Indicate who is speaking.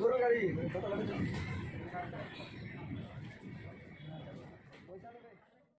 Speaker 1: ಗುರುಗಳಿ